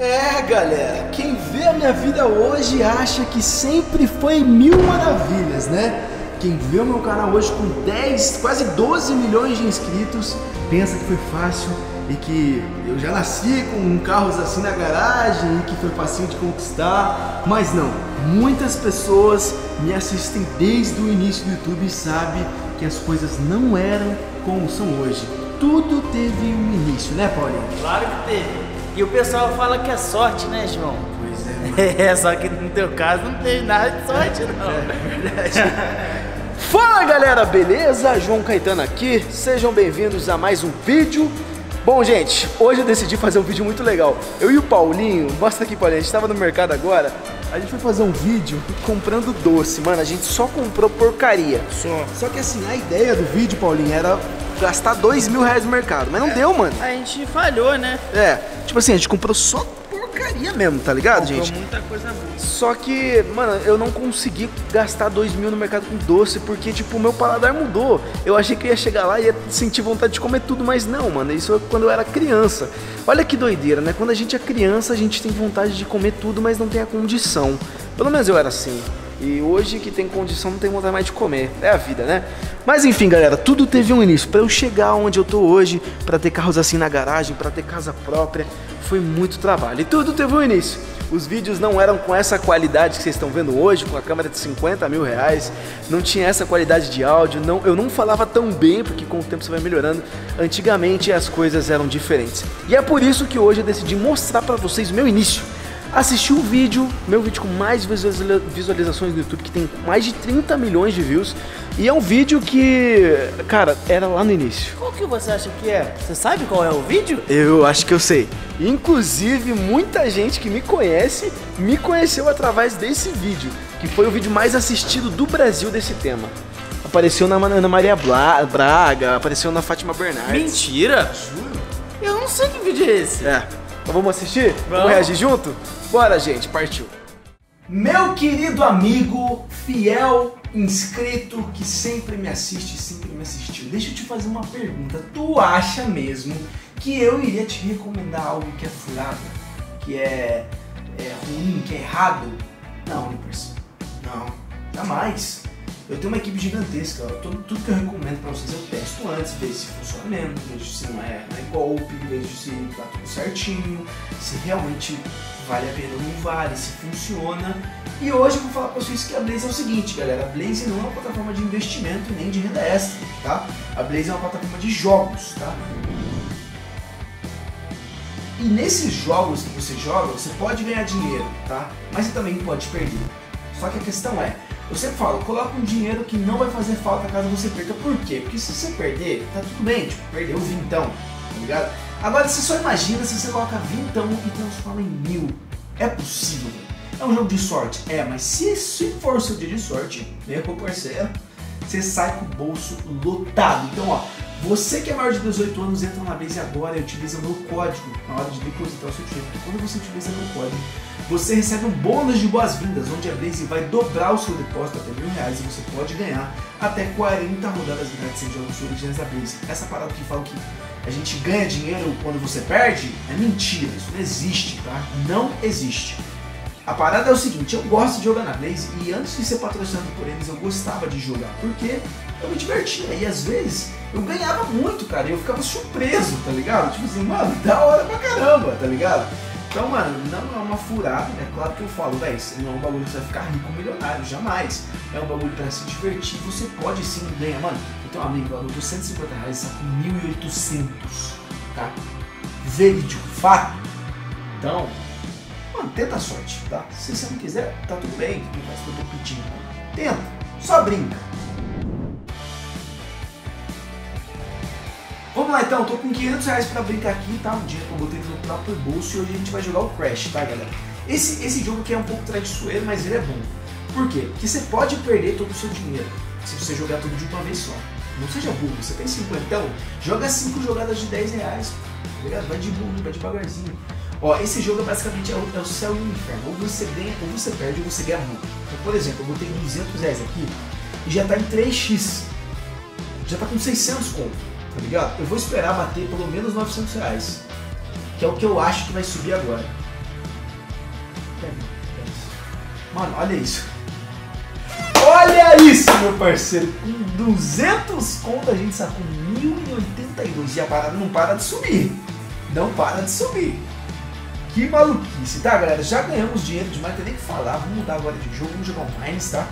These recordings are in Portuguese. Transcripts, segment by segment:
É, galera, quem vê a minha vida hoje acha que sempre foi mil maravilhas, né? Quem vê o meu canal hoje com 10, quase 12 milhões de inscritos, pensa que foi fácil e que eu já nasci com carros assim na garagem e que foi fácil de conquistar, mas não. Muitas pessoas me assistem desde o início do YouTube e sabem que as coisas não eram como são hoje. Tudo teve um início, né, Paulinho? Claro que teve. E o pessoal fala que é sorte, né, João? Pois é. É, só que no teu caso não teve nada de sorte, não. É verdade. Fala galera, beleza? João Caetano aqui, sejam bem-vindos a mais um vídeo. Bom, gente, hoje eu decidi fazer um vídeo muito legal. Eu e o Paulinho, mostra aqui, Paulinho, a gente tava no mercado agora, a gente foi fazer um vídeo comprando doce, mano, a gente só comprou porcaria. Só. Só que assim, a ideia do vídeo, Paulinho, era gastar dois mil reais no mercado, mas não deu, mano. A gente falhou, né? É, tipo assim, a gente comprou só porcaria mesmo, tá ligado, Comprou gente? muita coisa boa. Só que, mano, eu não consegui gastar dois mil no mercado com doce porque, tipo, o meu paladar mudou. Eu achei que eu ia chegar lá e ia sentir vontade de comer tudo, mas não, mano. Isso é quando eu era criança. Olha que doideira, né? Quando a gente é criança, a gente tem vontade de comer tudo, mas não tem a condição. Pelo menos eu era assim. E hoje que tem condição, não tem vontade mais de comer. É a vida, né? Mas enfim, galera, tudo teve um início. Pra eu chegar onde eu tô hoje, pra ter carros assim na garagem, pra ter casa própria, foi muito trabalho. E tudo teve um início. Os vídeos não eram com essa qualidade que vocês estão vendo hoje, com a câmera de 50 mil reais. Não tinha essa qualidade de áudio. Não, eu não falava tão bem, porque com o tempo você vai melhorando. Antigamente as coisas eram diferentes. E é por isso que hoje eu decidi mostrar pra vocês o meu início. Assistir o vídeo, meu vídeo com mais visualiza- visualizações no YouTube, que tem mais de 30 milhões de views. E é um vídeo que, cara, era lá no início. Qual que você acha que é? Você sabe qual é o vídeo? Eu acho que eu sei. Inclusive, muita gente que me conhece me conheceu através desse vídeo, que foi o vídeo mais assistido do Brasil desse tema. Apareceu na Ana Maria Bla- Braga, apareceu na Fátima Bernardes. Mentira! Juro? Eu não sei que vídeo é esse. É. Então vamos assistir? Vamos Vamos. reagir junto? Bora, gente, partiu. Meu querido amigo, fiel inscrito que sempre me assiste, sempre me assistiu. Deixa eu te fazer uma pergunta. Tu acha mesmo que eu iria te recomendar algo que é furado, que é, é ruim, que é errado? Não, Lippers. Não, jamais. Eu tenho uma equipe gigantesca. Tudo, tudo que eu recomendo pra vocês eu testo antes, vejo se funciona mesmo, vejo se não é, não é golpe, vejo se tá tudo certinho, se realmente vale a pena ou não vale, se funciona. E hoje eu vou falar pra vocês que a Blaze é o seguinte, galera. A Blaze não é uma plataforma de investimento nem de renda extra, tá? A Blaze é uma plataforma de jogos, tá? E nesses jogos que você joga, você pode ganhar dinheiro, tá? Mas você também pode perder. Só que a questão é, eu sempre falo, coloca um dinheiro que não vai fazer falta caso você perca. Por quê? Porque se você perder, tá tudo bem, tipo, perdeu vintão, tá ligado? Agora, você só imagina se você coloca vintão e transforma em mil. É possível. É um jogo de sorte? É, mas se, se for o seu dia de sorte, meu parceiro, você sai com o bolso lotado. Então, ó, você que é maior de 18 anos, entra na Blaze agora e utiliza o meu código na hora de depositar o seu dinheiro. Quando você utiliza meu código, você recebe um bônus de boas-vindas, onde a Blaze vai dobrar o seu depósito até mil reais e você pode ganhar até 40 rodadas grátis em jogos originais da Blaze. Essa parada que fala que a gente ganha dinheiro quando você perde é mentira, isso não existe, tá? Não existe. A parada é o seguinte, eu gosto de jogar na Blaze e antes de ser patrocinado por eles eu gostava de jogar, porque eu me divertia e às vezes eu ganhava muito, cara, e eu ficava surpreso, tá ligado? Tipo assim, mano, da hora pra caramba, tá ligado? Então, mano, não é uma furada, é claro que eu falo, velho, não é um bagulho que você vai ficar rico milionário, jamais. É um bagulho pra se divertir, você pode sim ganhar, mano. Eu tenho um amigo, ó, botou 150 reais, saco 1.800, tá? Verídico, fato. Então, Mano, tenta a sorte, tá? Se você não quiser, tá tudo bem, não faz o que eu tô pedindo. Tenta, só brinca. Vamos lá então, tô com 500 reais pra brincar aqui, tá? Um dinheiro que eu botei no próprio bolso e hoje a gente vai jogar o Crash, tá galera? Esse, esse jogo aqui é um pouco traiçoeiro, mas ele é bom. Por quê? Porque você pode perder todo o seu dinheiro se você jogar tudo de uma vez só. Não seja burro, você tem 50, então joga 5 jogadas de 10 reais, tá ligado? Vai de burro, vai devagarzinho. Ó, esse jogo basicamente é o, é o céu e o inferno. Ou você ganha, ou você perde, ou você ganha muito. Então, por exemplo, eu botei 200 reais aqui e já tá em 3x. Já tá com 600 conto, tá ligado? Eu vou esperar bater pelo menos 900 reais. Que é o que eu acho que vai subir agora. Pega isso. Mano, olha isso. Olha isso, meu parceiro. Com 200 conto a gente sacou 1082 e a parada não para de subir. Não para de subir. Que maluquice, tá, galera? Já ganhamos dinheiro demais, tem nem que falar. Vamos mudar agora de jogo, vamos jogar Mines, tá?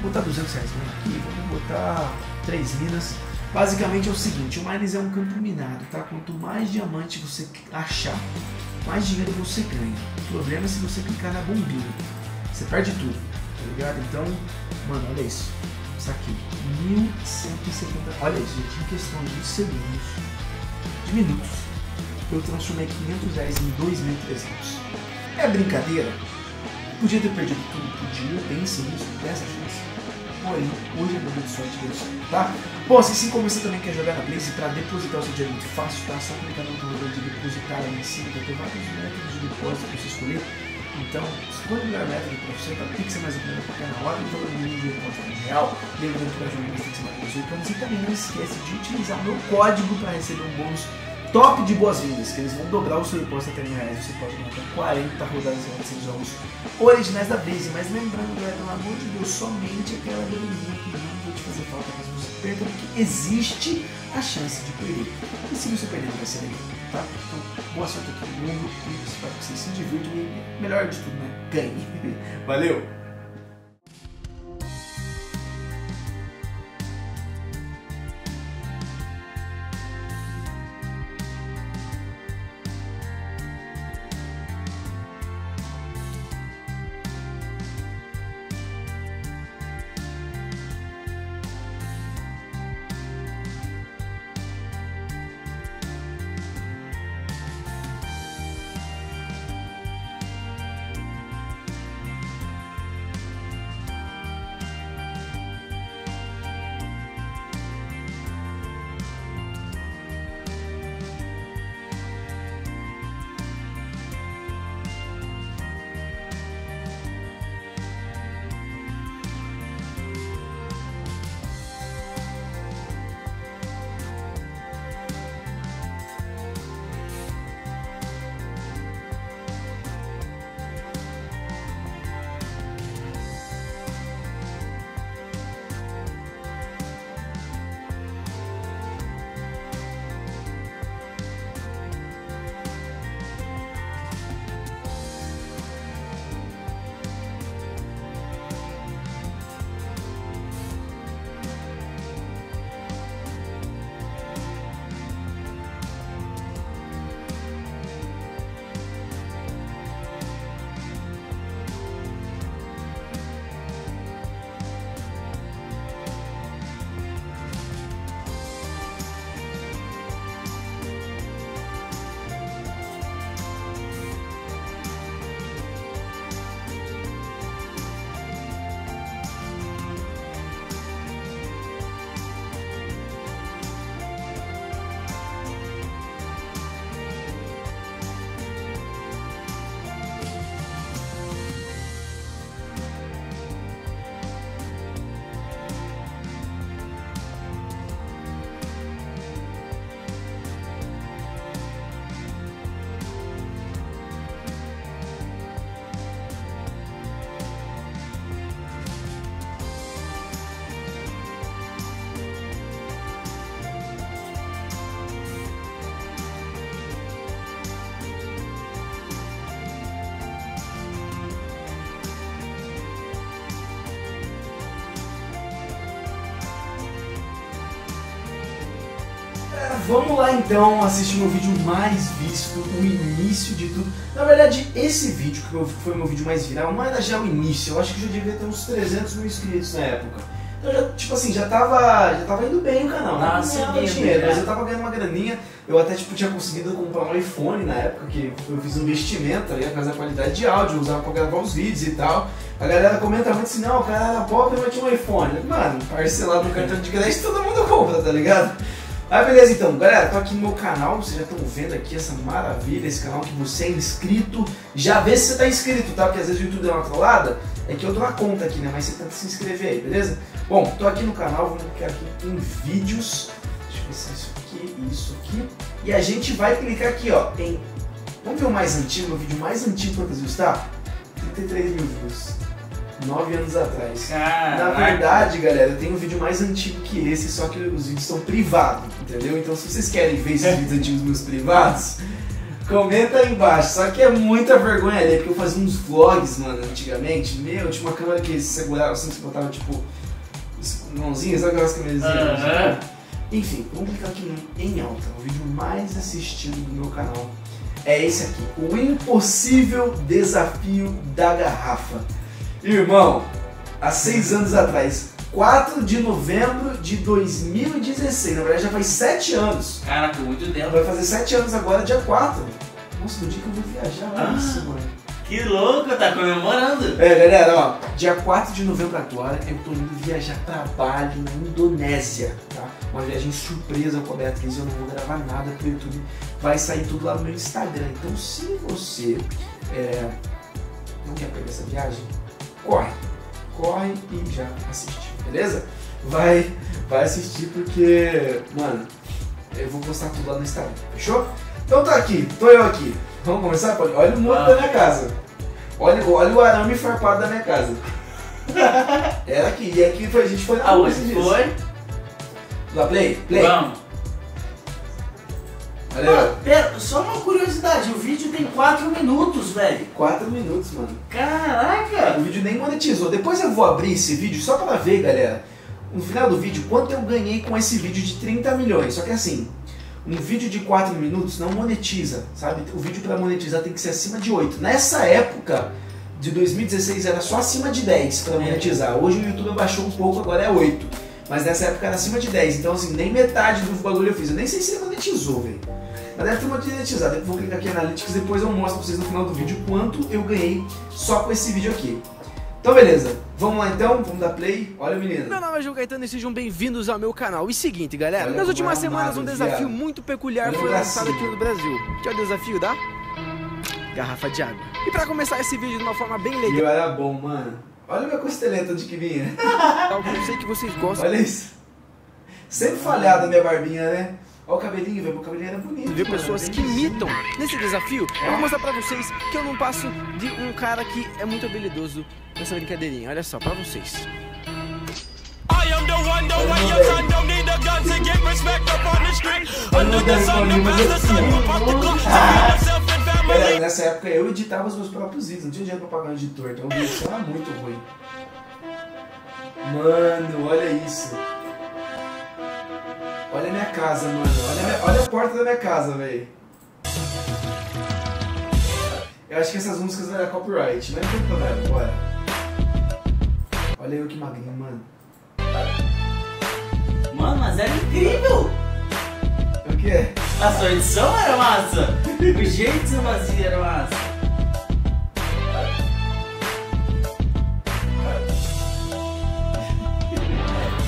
Vou botar 200 reais aqui, vamos botar 3 minas. Basicamente é o seguinte, o Mines é um campo minado, tá? Quanto mais diamante você achar, mais dinheiro você ganha. O problema é se você clicar na bombinha. Você perde tudo, tá ligado? Então, mano, olha isso. Isso aqui, 1170. Olha isso, gente, em questão de segundos, de minutos, eu transformei 500 reais em 2.300. É brincadeira? Podia ter perdido tudo, podia, pense nisso, dessa chance. Porém, hoje é momento de sorte deu certo, tá? Bom, se sim como você também quer jogar na Blaze para depositar o seu dinheiro muito fácil, tá? Só clicar no botão de depositar aí em cima, vai vários métodos de depósito para você escolher. Então, escolha o melhor método para você, tá? Pix é mais ou qualquer na hora, então eu me de depósito em real. Lembrando que para jogar tem que ser mais de 18 anos. E também não esquece de utilizar o meu código para receber um bônus top de boas-vindas, que eles vão dobrar o seu imposto até mil reais. Você pode ganhar até 40 rodadas de jogos originais da Blaze. Mas lembrando, galera, pelo amor de Deus, somente aquela graninha que não vai te fazer falta caso você perca, porque existe a chance de perder. E se você perder, vai ser legal, tá? Então, boa sorte aqui no mundo espero que vocês se divirtam e, melhor de tudo, né? Ganhe. Valeu! Vamos lá então assistir meu vídeo mais visto, o início de tudo. Na verdade, esse vídeo que foi meu vídeo mais viral não era já o início, eu acho que já devia ter uns 300 mil inscritos na época. Então, já, tipo assim, já tava, já tava indo bem o canal, né? Nossa, não ganhava dinheiro, mas eu tava ganhando uma graninha. Eu até tipo, tinha conseguido comprar um iPhone na época, que eu fiz um investimento aí, por causa da qualidade de áudio, usava pra gravar os vídeos e tal. A galera comenta muito assim, não, o cara era pobre, mas tinha um iPhone. Mano, parcelado no cartão de crédito todo mundo compra, tá ligado? Mas beleza então, galera, tô aqui no meu canal, vocês já estão vendo aqui essa maravilha, esse canal que você é inscrito. Já vê se você tá inscrito, tá? Porque às vezes o YouTube dá uma trollada, é que eu tô na conta aqui, né? Mas você tenta se inscrever aí, beleza? Bom, tô aqui no canal, vamos clicar aqui em vídeos. Deixa eu ver se é isso aqui e isso aqui. E a gente vai clicar aqui, ó, em... Vamos ver o mais antigo, o vídeo mais antigo quantas views tá? 43 mil views. 9 anos atrás. Caraca. Na verdade, galera, eu tenho um vídeo mais antigo que esse, só que os vídeos são privados, entendeu? Então se vocês querem ver esses vídeos antigos meus privados, comenta aí embaixo. Só que é muita vergonha ali, porque eu fazia uns vlogs, mano, antigamente. Meu, tinha uma câmera que segurava assim, que você botava tipo. mãozinha, sabe aquelas câmeras? Aham. Enfim, vamos clicar aqui em alta, o vídeo mais assistido do meu canal. É esse aqui, o impossível desafio da garrafa. Irmão, há seis anos atrás, 4 de novembro de 2016, na verdade já faz sete anos. Caraca, muito tempo. Vai fazer sete anos agora, dia 4. Nossa, no dia que eu vou viajar, olha Ah. isso, mano. Que louco, tá comemorando. É, galera, ó, dia 4 de novembro agora eu tô indo viajar pra Bali, na Indonésia, tá? Uma viagem surpresa com a Beatriz, eu não vou gravar nada pro YouTube, vai sair tudo lá no meu Instagram. Então, se você é, não quer perder essa viagem, corre, corre e já assiste, beleza? Vai, vai assistir porque, mano, eu vou postar tudo lá no Instagram, fechou? Então tá aqui, tô eu aqui. Vamos começar? Pode- Olha o mundo da minha casa. Olha, olha o arame farpado da minha casa. Era aqui, e aqui foi, a gente foi na Aonde dias. foi? Lá, play, play. Vamos. Aí, Mano, pera, só uma curiosidade, o vídeo tem 4 minutos, velho. ó. 4 minutos, mano. Caraca! O vídeo nem monetizou. Depois eu vou abrir esse vídeo só pra ver, galera, no final do vídeo, quanto eu ganhei com esse vídeo de 30 milhões. Só que assim, um vídeo de 4 minutos não monetiza, sabe? O vídeo pra monetizar tem que ser acima de 8. Nessa época de 2016 era só acima de 10 pra É. monetizar. Hoje o YouTube abaixou um pouco, agora é 8. Mas nessa época era acima de 10. Então assim, nem metade do bagulho eu fiz. Eu nem sei se ele monetizou, velho. Mas deve ter monetizado. Eu vou clicar aqui em Analytics depois eu mostro pra vocês no final do vídeo quanto eu ganhei só com esse vídeo aqui. Então beleza, vamos lá então, vamos dar play. Olha o menino. Meu nome é João Caetano e sejam bem-vindos ao meu canal. E seguinte, galera, Olha nas últimas é semanas um desafio viado. muito peculiar foi lançado aqui no Brasil, que é o desafio da garrafa de água. E pra começar esse vídeo de uma forma bem E legal, eu era bom, mano. Olha minha costeleta de que vinha. que eu sei que vocês gostam Olha isso. Sempre falhada a minha barbinha, né? Olha o cabelinho, velho. O cabelinho era bonito. de ver mano, pessoas que imitam. Nesse desafio, eu vou mostrar pra vocês que eu não passo de um cara que é muito habilidoso nessa brincadeirinha. Olha só, pra vocês. I am the one, the way your son don't need a gun to get respect up on the street. Under the sun, the best, the sun the clock to family. Galera, nessa época eu editava os meus próprios vídeos, não tinha dinheiro pra pagar um editor, então o vídeo era muito ruim. Mano, olha isso. Olha a minha casa, mano. Olha a, minha- olha a porta da minha casa, velho. Eu acho que essas músicas não eram copyright, mas não tem problema, bora. Olha eu que magrinho, mano. Mano, mas era incrível! O que é? A sua edição era massa! O jeito que você fazia era massa!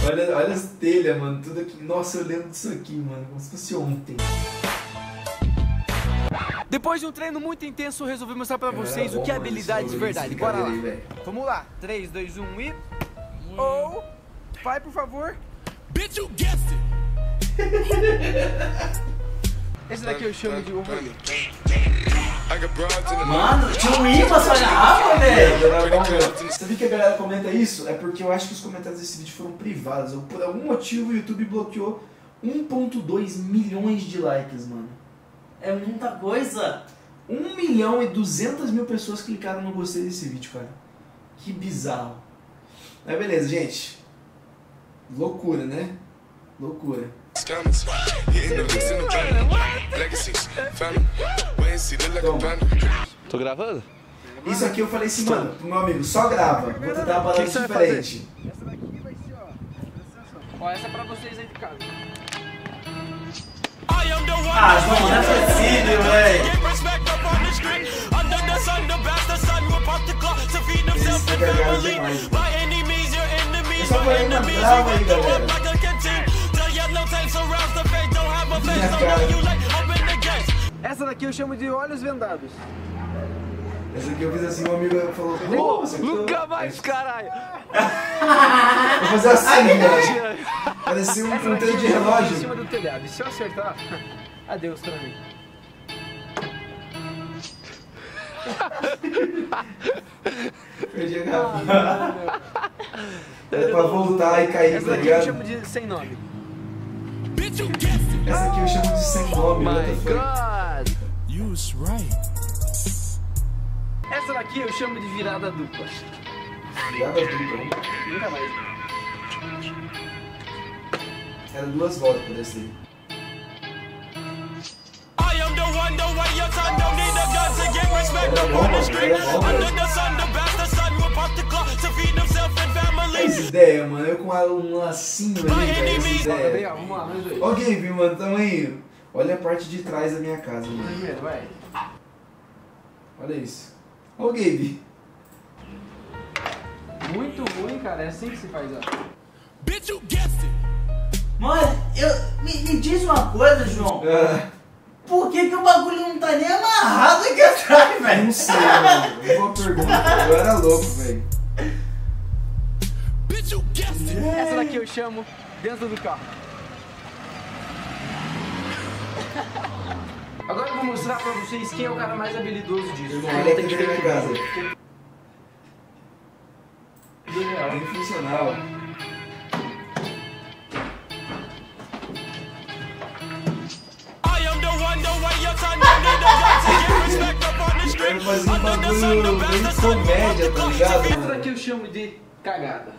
Olha, olha as telhas, mano. Tudo aqui. Nossa, eu lembro disso aqui, mano. Como se fosse ontem. Depois de um treino muito intenso, eu resolvi mostrar pra vocês Era o que é habilidade de verdade. Bora lá. aí. Vamos lá. 3, 2, 1 e. Ou. Vai, por favor. Bitch, you guessed it. Esse daqui eu chamo de the Mano, tinha um imã só na água, velho! Sabia que a galera comenta isso? É porque eu acho que os comentários desse vídeo foram privados. Ou por algum motivo o YouTube bloqueou 1.2 milhões de likes, mano. É muita coisa! 1 milhão e 200 mil pessoas clicaram no gostei desse vídeo, cara. Que bizarro. Mas beleza, gente. Loucura, né? Loucura. Scammers. Hitting the licks in the van. Legacies, family. Wait and see, look like a panda. Tô gravando? Isso aqui eu falei assim, mano, pro meu amigo, só grava. Vou tentar uma vai diferente. Essa daqui vai ser, ó. Ó, essa é pra vocês aí de casa. I am the one, Ah, the João, não é possível, velho! and gargalo family. demais. Eu só falei uma you aí, galera. Gates. Essa daqui eu chamo de olhos vendados. Essa aqui eu fiz assim, um amigo falou, pô, você Nunca mais, caralho! Vou fazer assim, velho. Parecia um ponteiro daqui de chamo Em relógio. cima do telhado. Se eu acertar, adeus pra mim. Perdi a garrafinha. É pra voltar e cair, Essa tá daqui eu ligado? chamo de sem nome. Essa aqui eu chamo de sem nome. My? God! You was right. Essa daqui eu chamo de virada dupla. Virada dupla. Nunca mais. Era duas voltas por esse daí. I am the one, the way your son don't need a gun to get respect up on the street. Under the sun, Essa ideia, mano. Eu com um lacinho ali, velho. Essa ideia. Ó, Gabe, mano, tamo aí. Olha a parte de trás da minha casa, mano. Primeiro, vai. Olha isso. Ó, o Gabe. Muito ruim, cara. É assim que se faz, ó. Bitch, you guessed it. Mano, eu, me, me diz uma coisa, João. Ah, Por que, que o bagulho não tá nem amarrado aqui atrás, velho? não sei, mano. Boa pergunta. Eu era louco, velho. Essa daqui eu chamo dentro do carro. Agora eu vou mostrar pra vocês quem é o cara mais habilidoso disso. Irmão, olha aqui na minha casa. Real. Nem funcional. Fazia um bagulho bem comédia, tá ligado, daqui eu chamo de cagada.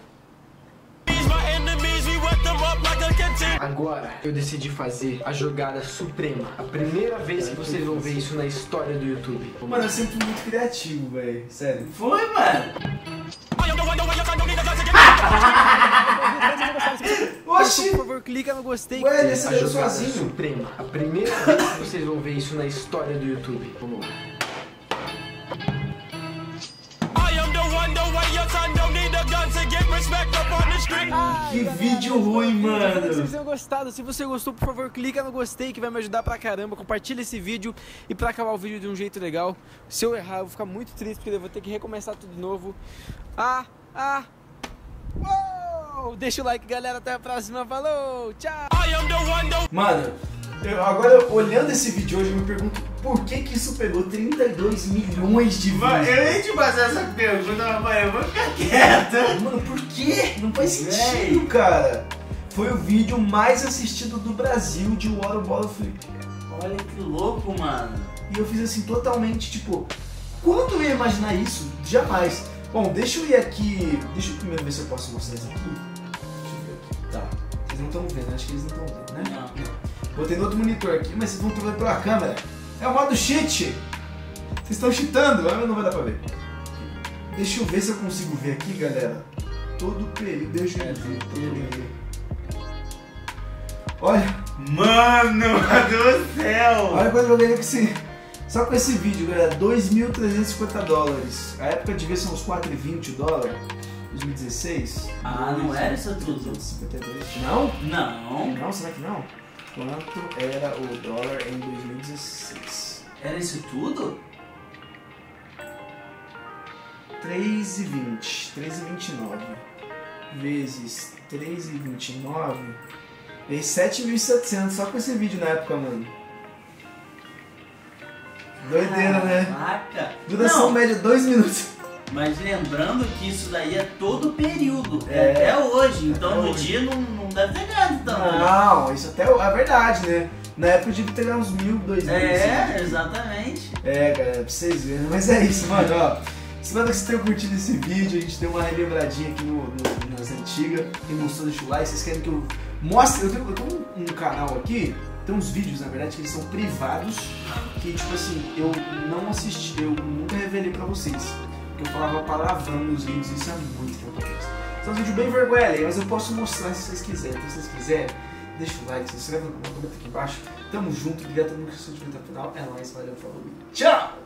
Agora eu decidi fazer a jogada suprema. A primeira vez que vocês vão ver isso na história do YouTube. Mano, eu sempre fui muito criativo, velho. Sério. Foi, mano. Oxi! Por favor, clica no gostei. Ué, ele a jogada sozinho. suprema. A primeira vez que vocês vão ver isso na história do YouTube. Vamos lá. Que vídeo ruim, Espero que mano. vocês tenham gostado. Se você gostou, por favor, clica no gostei que vai me ajudar pra caramba. Compartilha esse vídeo e pra acabar o vídeo de um jeito legal. Se eu errar, eu vou ficar muito triste porque eu vou ter que recomeçar tudo de novo. Ah, ah. Uou! Deixa o like, galera. Até a próxima. Falou. Tchau. I am the one, the Mano, eu, agora olhando esse vídeo hoje, eu me pergunto por que que isso pegou 32 milhões de views? Eu ia te fazer essa pergunta, mas eu vou ficar quieta. Mano, por quê? Não faz Véi. sentido, cara. Foi o vídeo mais assistido do Brasil de Water Bottle Flip. Olha que louco, mano. E eu fiz assim, totalmente, tipo, quando eu ia imaginar isso? Jamais. Bom, deixa eu ir aqui. Deixa eu primeiro ver se eu posso mostrar isso aqui. Deixa eu ver aqui. Tá. Vocês não estão vendo, acho que eles não estão vendo, né? Não. Botei no outro monitor aqui, mas vocês vão ver pela câmera. É o modo cheat! Vocês estão cheatando, não vai dar pra ver. Deixa eu ver se eu consigo ver aqui, galera. Todo o período. Deixa eu ver. todo Olha, Mano do céu. olha quando eu ganhei com esse. Só com esse vídeo, galera, 2.350 dólares. A época devia ser uns 4,20 dólares. 2016. Ah, não era isso tudo? 52. Não? Não. Não, será que não? Quanto era o dólar em 2016? Era isso tudo? 3,20. 3,29 vezes 3,29 Veio 7.700 só com esse vídeo na época, mano. Doideira, né? Caraca. Duração Não, média 2 minutos. Mas lembrando que isso daí é todo o período. É, É. até hoje. Então Até no hoje. dia não, não deve ter ganhado então. né? Não, isso até é verdade, né? Na época eu devia ter uns mil, dois mil. É, assim. exatamente. É, galera, pra vocês verem. Mas é isso, mano, ó. Espero que vocês tenham curtido esse vídeo. A gente deu uma relembradinha aqui no, no- nas antigas. Quem gostou, deixa o like. Vocês querem que eu mostre? Eu tenho, eu tenho um, um canal aqui, tem uns vídeos, na verdade, que eles são privados. Que, tipo assim, eu não assisti, eu nunca revelei pra vocês. Porque eu falava palavrão nos vídeos, isso é muito tempo. São uns vídeos bem vergonha mas eu posso mostrar se vocês quiserem. Então, se vocês quiserem, deixa o like, se inscreve no canal, comenta aqui embaixo. Tamo junto, obrigado a todo mundo que assistiu até o final. É nóis, valeu, falou e tchau!